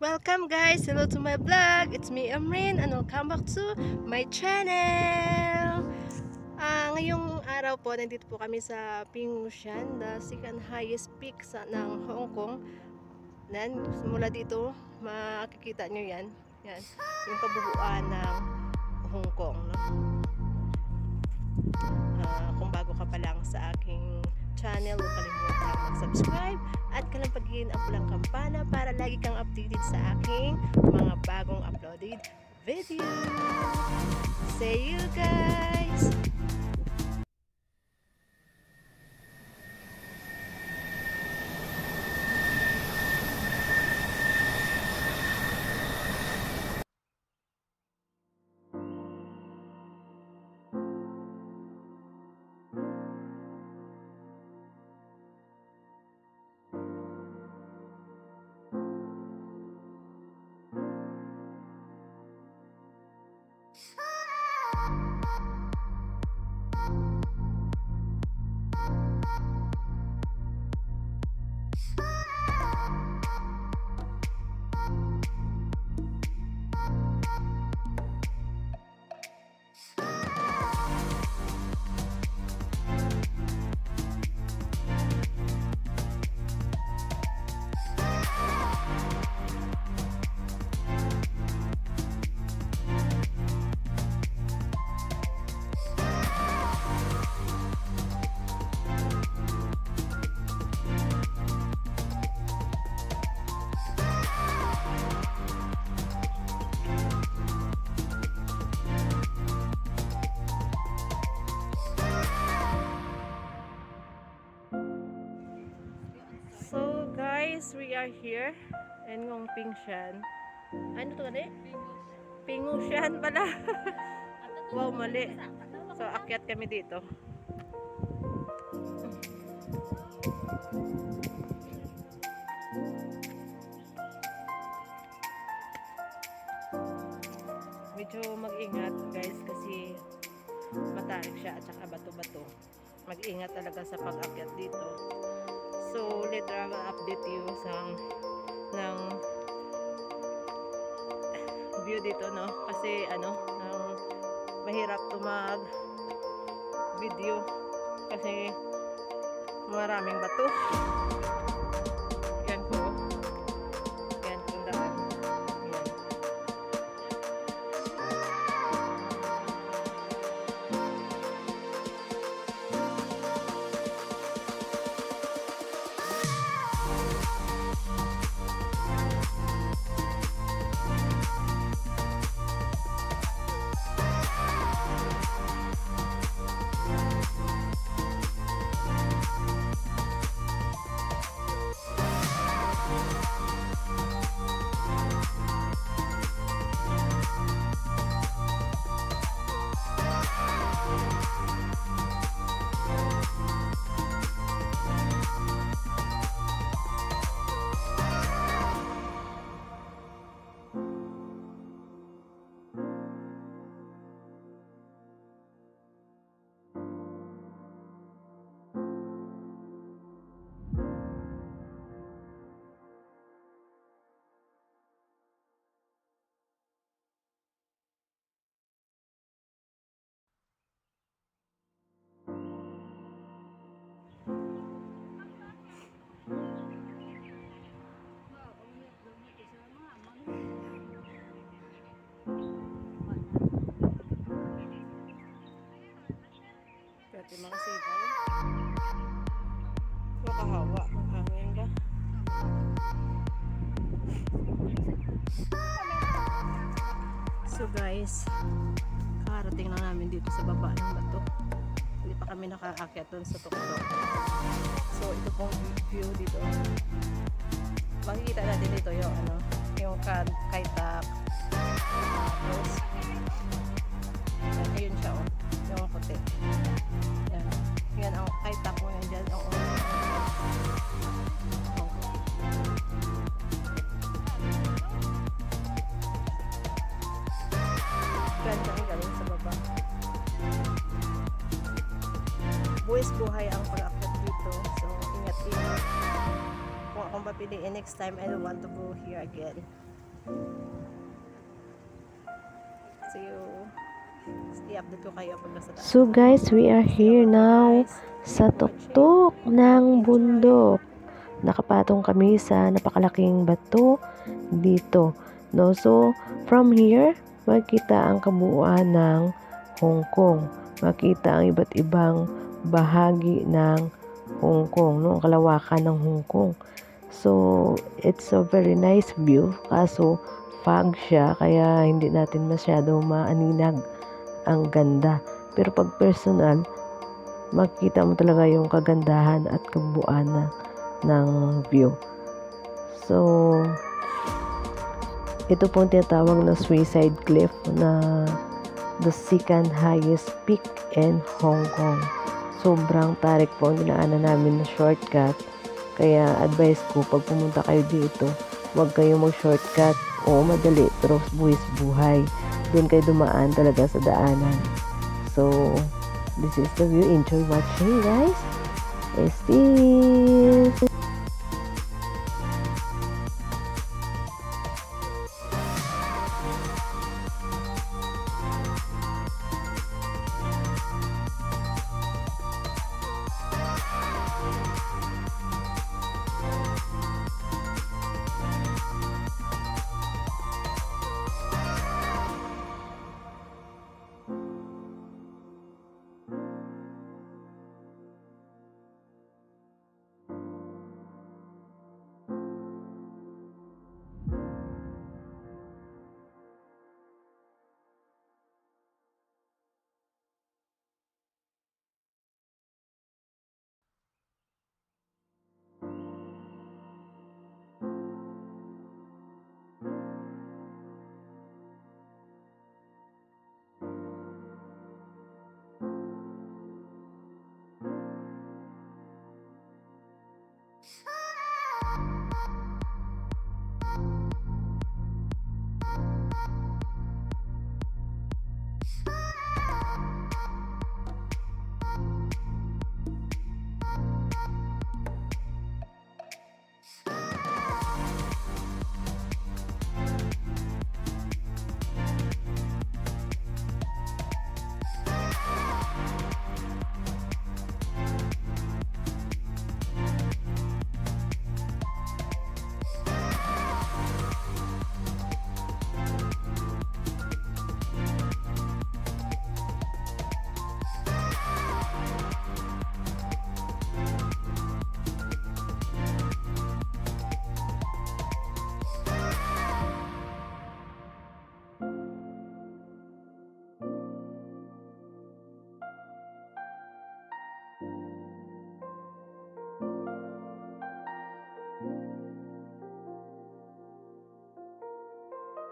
Welcome guys! Hello to my vlog! It's me, Amrin, and welcome back to my channel! Ah, ngayong araw po, nandito po kami sa Pingushan, the second highest peak sa, ng Hong Kong. Nan, mula dito, makikita nyo yan. Yan, yung kabuuan ng Hong Kong. No? Ah, kung bago ka pa lang sa aking channel, huwag kalimutan mag-subscribe at kalampagin ang pulang kampana para lagi kang updated sa aking mga bagong uploaded video. See you guys! So guys, we are here in Ngong Pingshan. Ano to gali? Pingushan pala. wow, mali. So akyat kami dito. Medyo mag-ingat guys kasi matarik siya at saka bato-bato. Mag-ingat talaga sa pag-akyat dito. So, later I will update you sa ng view dito, no? Kasi, ano, ng, mahirap to mag video kasi maraming bato. Pwede mga sigaw. Makahawa. Hangin ka. So guys, karating lang namin dito sa baba ng bato. Hindi pa kami nakaakyat doon sa tuktok. So ito pong view dito. Makikita natin dito yung ano, yung kaitak. Tapos, ayun siya oh, yung puti. Yan. Yan ang kaitak mo yan dyan. Oo. Ganda ang galing sa baba. Buwis buhay ang pag-akyat dito. So, ingat-ingat. Kung akong papiliin next time, I don't want to go here again. So, i-update So guys, we are here now sa tuktok ng bundok. Nakapatong kami sa napakalaking bato dito. No? So, from here, makita ang kabuuan ng Hong Kong. Makita ang iba't ibang bahagi ng Hong Kong, no? Ang kalawakan ng Hong Kong. So, it's a very nice view. Kaso, fog siya, kaya hindi natin masyado maaninag ang ganda. Pero pag personal, makita mo talaga yung kagandahan at kabuuan ng view. So, ito po ang tinatawag na Suicide Cliff na the second highest peak in Hong Kong. Sobrang tarik po ang dinaanan namin na shortcut. Kaya advice ko, pag pumunta kayo dito, huwag kayong mag-shortcut o madali, pero buwis buhay. Doon kayo dumaan talaga sa daanan. So, this is the view. Enjoy watching, guys. Is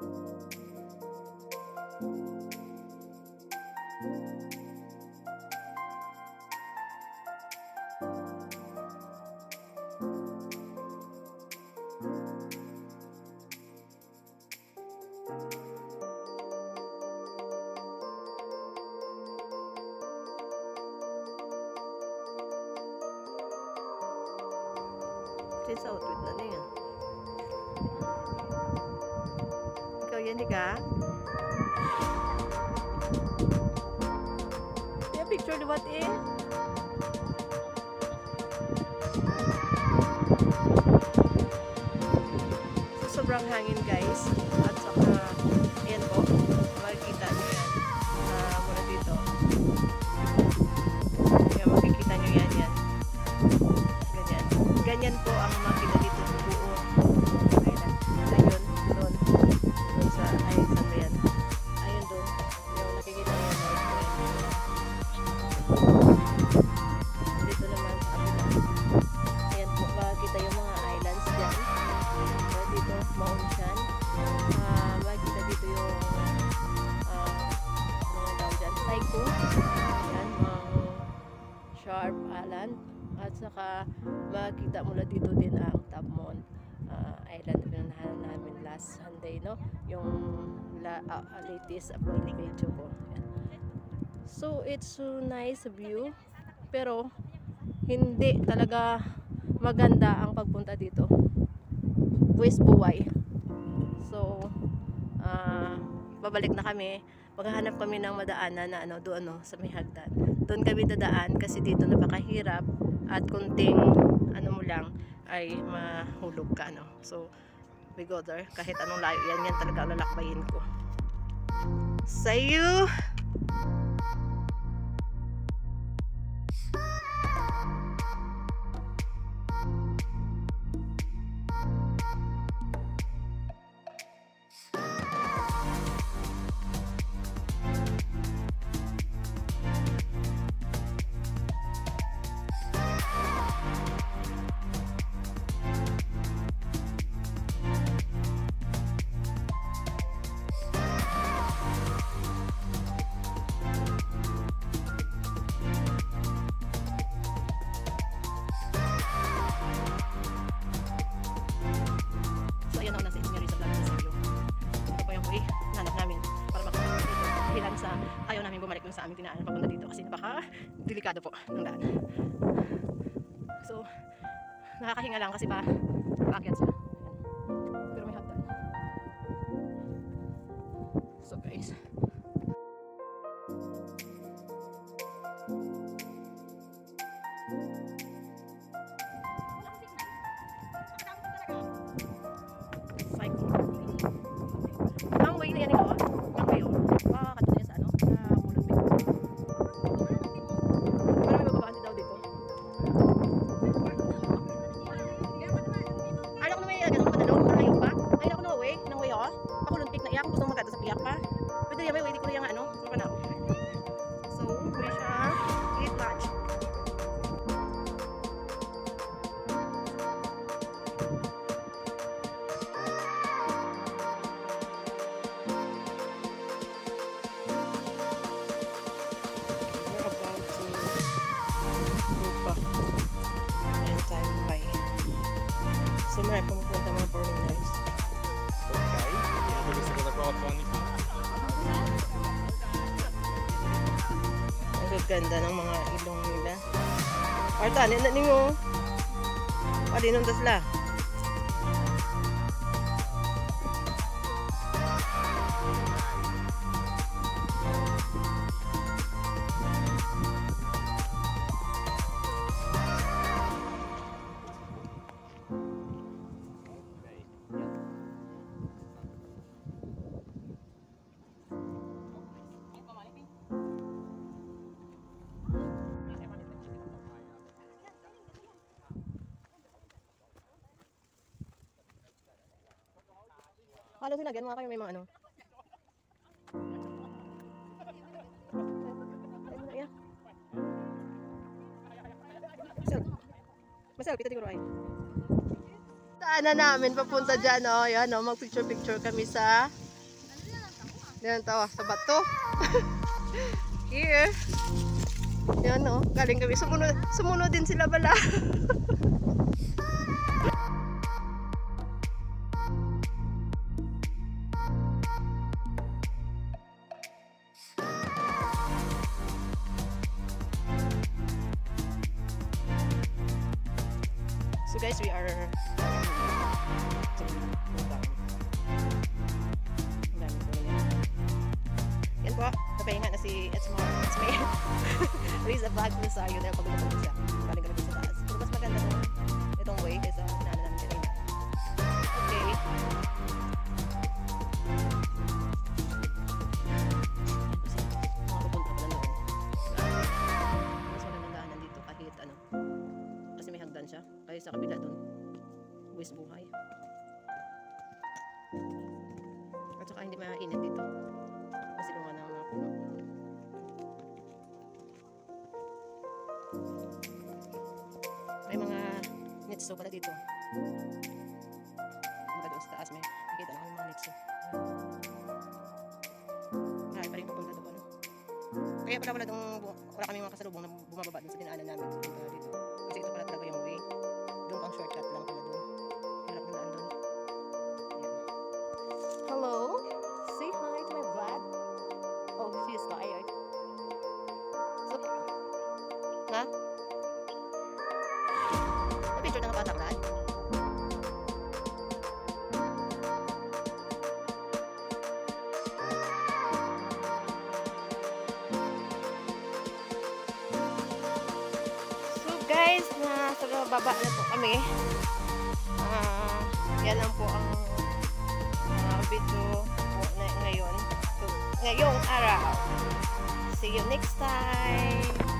接受我的那个。Yan, Higa? Yung picture ni what eh? So, sobrang hangin guys. At saka, ayan po. Makikita nyo yan. Ah, mula dito. Kaya makikita nyo yan yan. Ganyan. Ganyan po ang makita makikita mula dito din ang Tapmon uh, Island na pinunahan namin last Sunday, no? Yung la, uh, latest upload ko. Ayan. So, it's so nice view. Pero, hindi talaga maganda ang pagpunta dito. West Buway. So, pabalik na kami, maghahanap kami ng madaanan na ano, doon no, sa may hagdan. Doon kami dadaan kasi dito napakahirap at kunting ano mo lang ay mahulog ka no. So we go there kahit anong layo yan yan talaga lalakbayin ko. See you! Delikado po ng daan. So nakakahinga lang kasi pa paakyat siya. Pero may hagdan. So guys, ganda ng mga ilong nila. Arta, nina ninyo. Pali nung tasla. Halos sinagyan mga kayo may mga ano. Ayan. Masel. Masel, kita siguro ay. Saan na namin papunta dyan, oh. Yan, oh. Mag-picture-picture kami sa... Yan, to, sa bato. Here. Yan, oh. Galing kami. Sumunod, sumunod din sila bala. So guys, we are. Yan po, napahinga na si Edsmar. Edsmar. Raise a bag na sa yun na pagulong siya. Galing kami sa taas. Pero mas maganda tong itong way kaysa inaano namin kanina. Okay. Buwis buhay. At saka hindi mainit dito. Kasi lungan ng mga puno. May mga nitso pala dito. Mga doon sa taas may nakita lang yung mga nitso. Marami pa rin pupunta doon. Ano? Kaya pala wala, dong, wala kami mga kasalubong na bumababa dun sa dinaanan namin dito. Kasi ito pala talaga yung way. Doon pang shortcut lang pala baba na po kami. Ah, yan lang po ang ah, video po na ngayon. So, ngayong araw. See you next time.